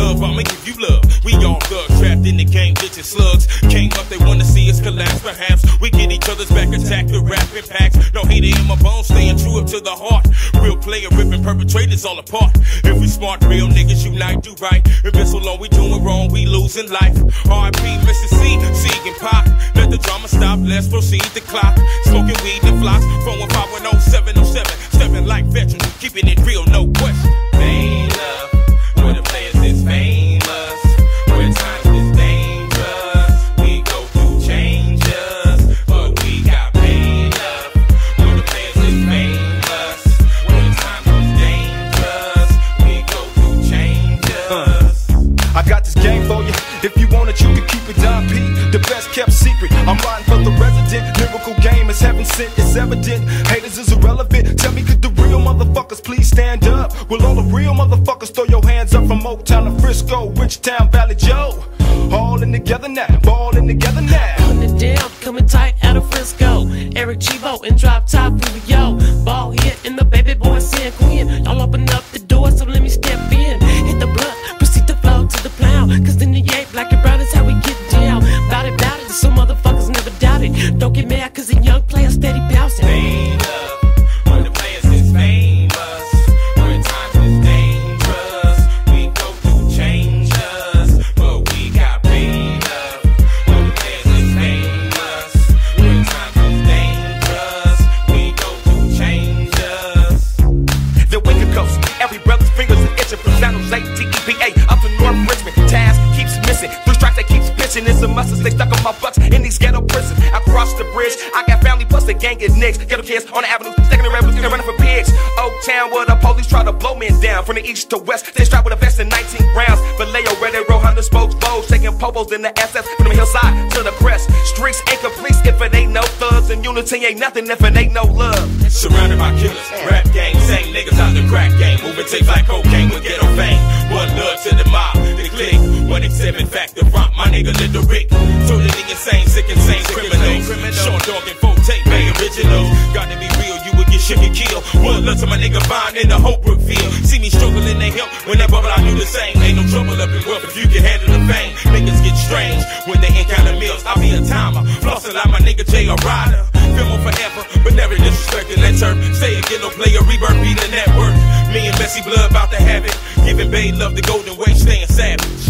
love, I'ma give you love. We all thugs trapped in the game, bitches slugs. Came up, they wanna see us collapse. Perhaps we get each other's back, attack the rap impacts. No hate in my bones, staying true up to the heart. Real player ripping perpetrators all apart. If we smart, real niggas unite, do right. If it's alone, we doing wrong, we losing life. R.I.P. Mr. C, Seeking Pop. Let the drama stop, let's proceed the clock. Smoking weed and floss, with I got this game for you. If you want it, you can keep it down, P. The best kept secret. I'm riding for the resident. Lyrical game is heaven sent. It's evident. Haters is irrelevant. Tell me, could the real motherfuckers please stand up? Will all the real motherfuckers throw your hands up from Oaktown to Frisco, Richtown, Vallejo? All in together now. Balling Cause then the yay, black and brown is how we get down. Bout it, bout it, some motherfuckers never doubt it. Don't get mad cause a young player steady bouncing. Vain love, where the players is famous. Where times is dangerous. We go through changes, but we got pain love. Where the players is famous. Where times is dangerous. We go through changes. the Wicked Coast. Every brother's fingers are itching from San Jose, up to that keeps pitching. It's a must stay stuck on my bucks in these ghetto prisons. I crossed the bridge. I got family plus the gang is nicks. Ghetto kids on the avenue, sticking the rebels and running for pigs. Oak Town where the police try to blow men down. From the east to west, they strap with a vest in 19 rounds. Vallejo, they roll Honda spokes, bows, taking popos in the SS from the hillside to the crest. Streets ain't complete if it ain't no thugs, and unity ain't nothing if it ain't no love. Surrounded by killers, rap gang, same niggas out the crack game. Moving tapes like cocaine with ghetto fame. One love to the mob, the click. One exhibit romp my nigga Rick. Totally insane, sick insane criminals. Sean Dog and Folk Tape, Bay originals. Gotta be real, you would get shook and killed. One love to my nigga Vine in the Holbrook field. See me struggling, they help. When they I do the same. Ain't no trouble up in wealth if you can handle the fame. Niggas get strange when they encounter meals. I'll be a timer, flossing like my nigga Jay a rider. Film on forever, but never disrespecting that turf. Stay again, no player, rebirth, be the network. Me and Messy Blood about to have it. Giving Bay love the golden way, staying savage.